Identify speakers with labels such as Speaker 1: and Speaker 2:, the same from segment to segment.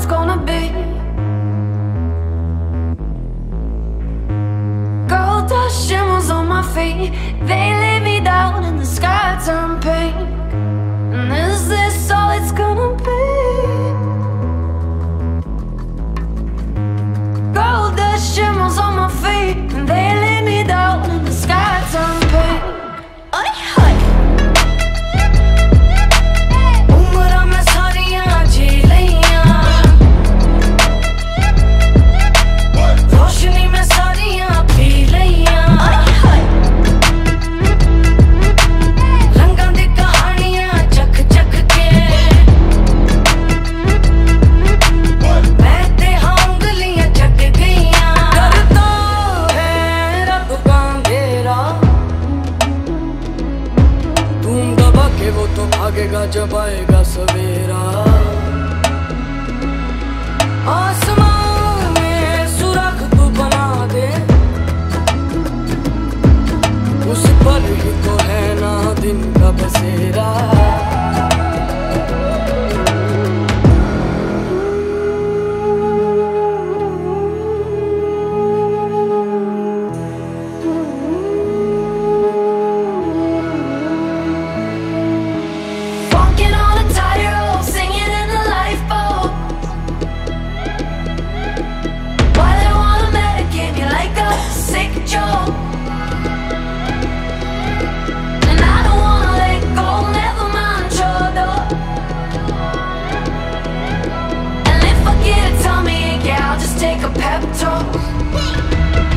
Speaker 1: it's gonna be. Gold dust shimmers on my feet. They lay me down in the sky turn pink. acaba a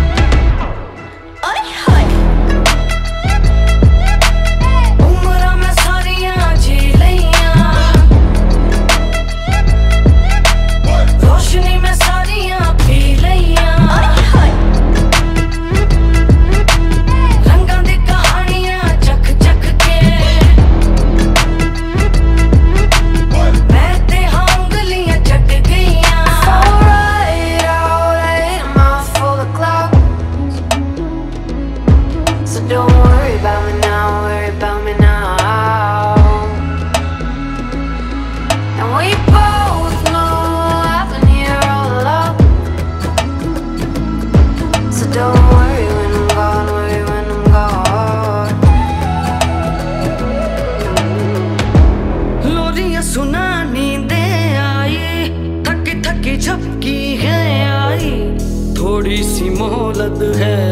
Speaker 1: So don't worry about me now, worry about me now. And we both know I've been here all along. So don't worry when I'm gone, worry when I'm gone.
Speaker 2: लोरियां सुना नींदे आई थकी थकी झपकी है आई थोड़ी सी मोहलत है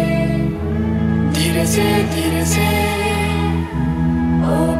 Speaker 2: धीरे से धीरे से अब तू डरना